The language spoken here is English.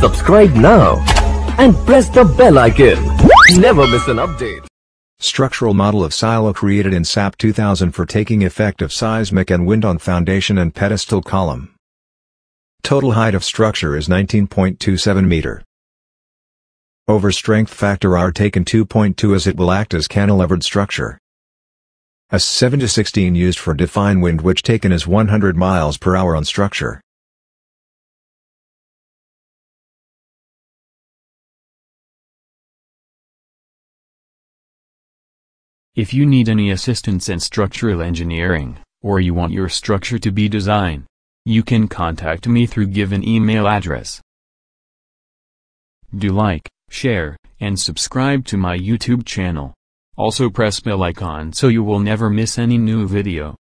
Subscribe now and press the bell icon. Never miss an update. Structural model of silo created in SAP 2000 for taking effect of seismic and wind on foundation and pedestal column. Total height of structure is 19.27 meter. Over strength factor R taken 2.2 as it will act as cantilevered structure. A 7 to 16 used for define wind which taken as 100 miles per hour on structure. If you need any assistance in structural engineering, or you want your structure to be designed, you can contact me through given email address. Do like, share, and subscribe to my YouTube channel. Also press bell icon so you will never miss any new video.